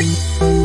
Bye.